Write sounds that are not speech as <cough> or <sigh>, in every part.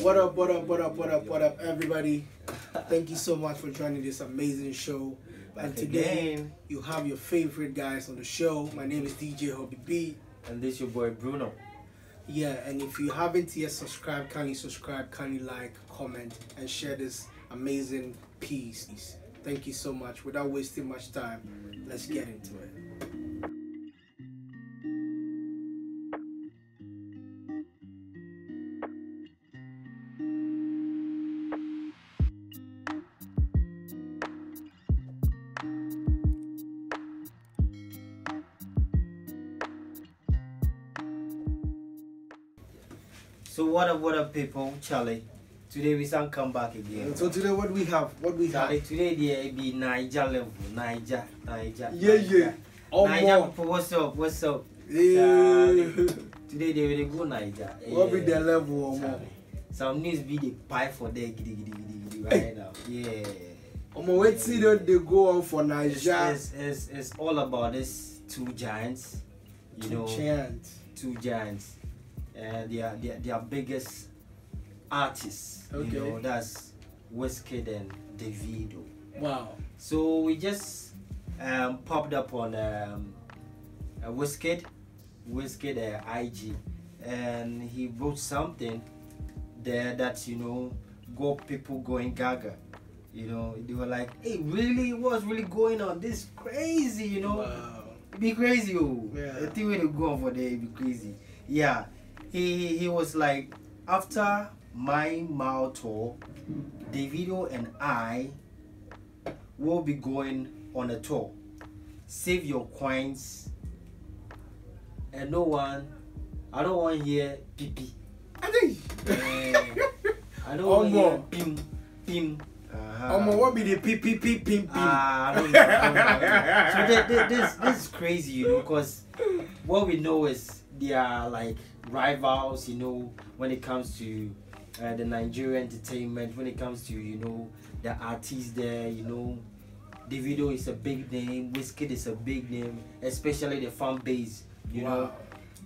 What up, what up, what up, what up, what up, everybody? Thank you so much for joining this amazing show. Back and today, again. you have your favorite guys on the show. My name is DJ Hobby B. And this is your boy Bruno. Yeah, and if you haven't yet subscribed, kindly subscribe, kindly like, comment, and share this amazing piece. Thank you so much. Without wasting much time, let's get into it. So what up, what up, people? Charlie. Today we can come back again. So today, what we have? What we Charlie, have? today there be Niger level. Niger, Niger. Yeah, yeah. Oh, Niger more. people, what's up? What's up? Yeah. Today they will go Niger. <laughs> What be Yeah. their level oh, or more? Charlie. Some news be the pie for there, giddy, giddy, giddy, giddy, right now. Yeah. Omo, wait till they- they go on for It's, Niger. it's, it's, it's all about this two giants. You know, Chant. two giants. And they are they are, biggest artists. Okay. You know, that's Wizkid and Davido. Wow. So we just um, popped up on um, uh, Wizkid, Wizkid uh, IG, and he wrote something there that you know got people going gaga. You know, they were like, "Hey, really? What's really going on? This crazy, you know." Wow. It be crazy, oh. Yeah. The thing when you go on for there, it be crazy. Yeah. He he was like after my mouth tour, Davido and I will be going on a tour. Save your coins. And no one I don't want to hear pee pee. I think. Eh, I don't want to hear pim pim. Uh-huh. Omo, what be the pee pee pee pim pim? Ah, I don't know, I don't know, I don't know. So thi- thi- this this is crazy, you know, because what we know is they are like rivals, you know, when it comes to uh, the Nigerian entertainment, when it comes to you know the artists there, you know, Davido is a big name, Wizkid is a big name, especially the fan base, you know,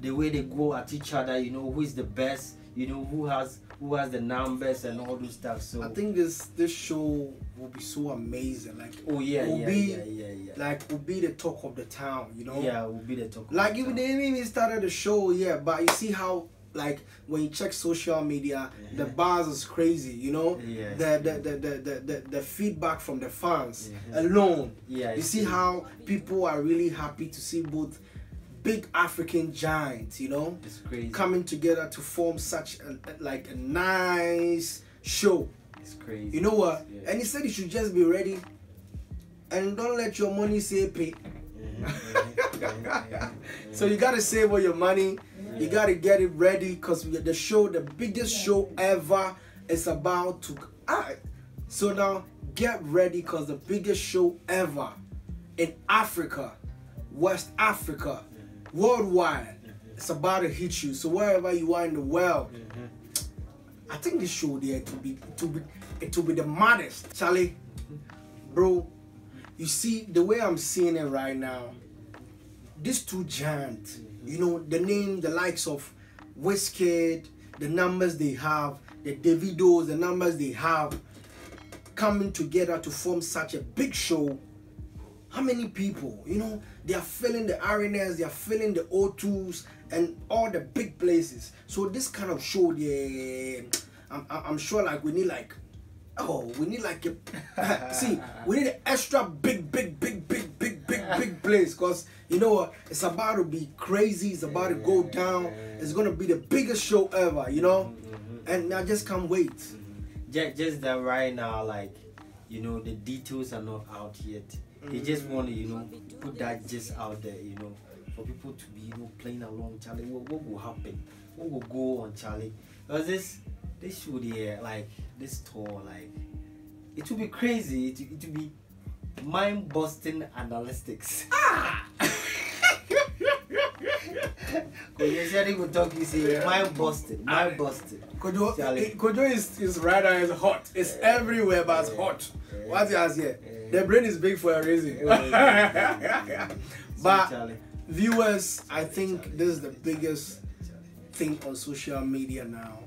the way they go at each other, you know, who is the best, you know, who has who has the numbers and all those stuff. So I think this this show will be so amazing. Like, oh yeah, will yeah, be yeah, yeah, yeah. like will be the talk of the town. You know. Yeah, will be the talk. of Like the even town. they even started the show, yeah. But you see how like when you check social media, the Yeah. buzz is crazy. You know. Yes. The, the, the, the, the, the, the feedback from the fans Yeah. alone. Yeah, You see how people are really happy to see both big African giants. You know. It's crazy. coming together to form such a, like a nice show. It's crazy. You know what? Yeah. And he said you should just be ready and don't let your money say pay. Mhm, mhm, mhm, mhm, So you gotta save all your money. You gotta get it ready because the show, the biggest show ever, is about to. Ah, so now get ready because the biggest show ever in Africa, West Africa, worldwide, mm-hmm. it's about to hit you. So wherever you are in the world, mhm. I think this show there to be to be it will be the maddest, Charlie, mm-hmm. bro. You see the way I'm seeing it right now. These two giants, mm-hmm. you know, the name, the likes of Wizkid, the numbers they have, the Davidos, the numbers they have, coming together to form such a big show. How many people, you know, they are filling the arenas, they are filling the O2s and all the big places. So this kind of show, yeah, I'm, I'm sure like we need like, oh, we need like a, <laughs> see, we need an extra big, big, big, big, big, big, big place. Cause you know what, it's about to be crazy. It's about to go down. It's gonna be the biggest show ever, you know. Mm-hmm. And I just can't wait. Mm-hmm. Just, just that right now, like, you know, the details are not out yet. They just want to, you know, put that just out there, you know, for people to be, you know, playing along, Charlie. What, what will happen? What will go on, Charlie? Because this, this show there, like, this tour, like, it will be crazy. It, it will be mind busting analytics. Because he would talk, you say, mind busting, mind busting. Kojo, Kojo is, is right now is hot. It's everywhere, but it's hot. What you ask here? The brain is big for a reason. <laughs> but viewers, I think this is the biggest thing on social media now.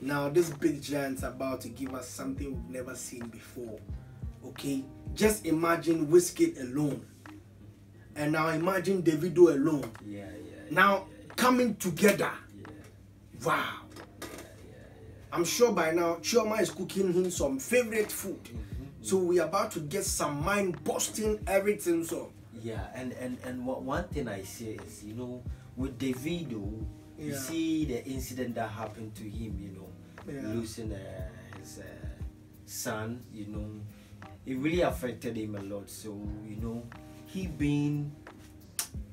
Now this big giant's about to give us something we've never seen before. Okay, just imagine Wizkid alone, and now imagine Davido alone. Yeah, yeah. Now coming together. Wow. I'm sure by now Chioma is cooking him some favorite food. So we're about to get some mind busting everything. So Yeah, and and and what one thing I say is, you know, with Davido, you see the incident that happened to him, you know, Yeah. losing uh, his uh, son, you know, it really affected him a lot. So you know, he been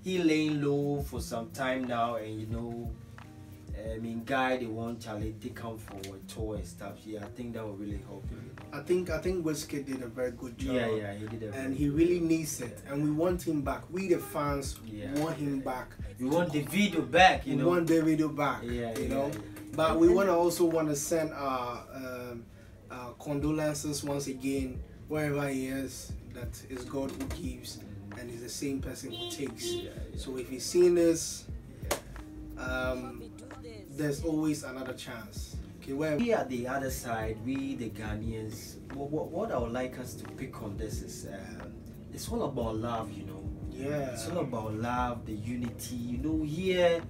he laying low for some time now, and you know. I mean, guy, they want Charlie to come for a tour and stuff. Yeah, I think that will really help him. I think I think Wizkid did a very good job. Yeah, yeah, he did a And he really needs it, and we want him back. We the fans Yeah. want him back. We want Davido back, you know. we know. want Davido back. Yeah, you yeah, know. yeah. But we want to also want to send our um, uh, condolences once again wherever he is. That is God who gives, and is the same person who takes. Yeah, yeah. So if he's seen this, um, there's always another chance. Okay, where We at the other side, we the Ghanaians, what, what, what I would like us to pick on this is um, it's all about love, you know. yeah, It's all about love, the unity. You know, here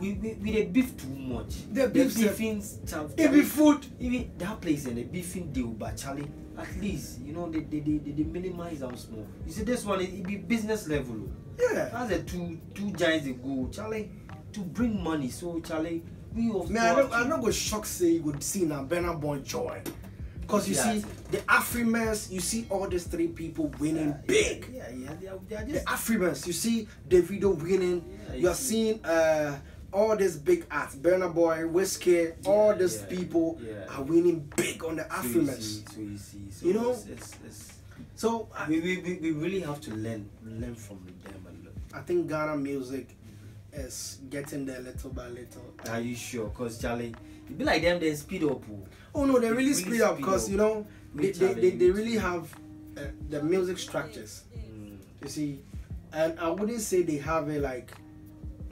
we we, we they beef too much. They beef the beefing stuff. it be food. Even that place and the beefing deal, but Charlie, at least you know they they, they, they, they minimize them small. You see, this one it, be business level. Yeah. That's a two two giants ago, Charlie, to bring money. So Charlie, we of Man, I don't, I go shock say you would see now Burna Boy joy. Cause you Yeah. see the Afrimans, you see all these three people winning big. Yeah, yeah, they are, they are The just Afrimans, you see Davido winning. Yeah, You're see. seeing uh all these big acts, Burna Boy, Whiskey, all these yeah, people yeah. are winning big on the you so you see, so You know, it's, it's, it's, So I, we, we, we, really have to learn learn from them a lot. I think Ghana music is getting there little by little. Are you sure? Cause Charlie, it be like them they speed up. oh. Oh no, they really really speed up because you know they, they, they, they really have uh, the music structures. Mm. You see, and I wouldn't say they have it like,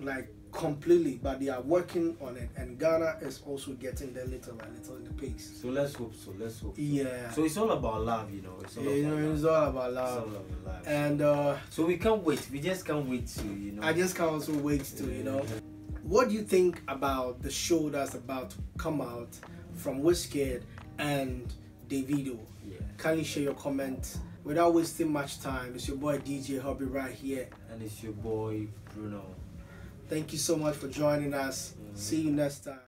like completely, but they are working on it. And Ghana is also getting there little by little in the pace. So let's hope so. Let's hope. So. Yeah. So it's all about love, you know. It's all Yeah, about you know, love. it's all about It's all love. about love. And uh, so we can't wait. We just can't wait to, you know. I just can't also wait to, you know. What do you think about the show that's about to come out from Wizkid and Davido? Yeah. Can you share your comments without wasting much time? It's your boy DJ Hobby right here. And it's your boy Bruno. Thank you so much for joining us. See you next time.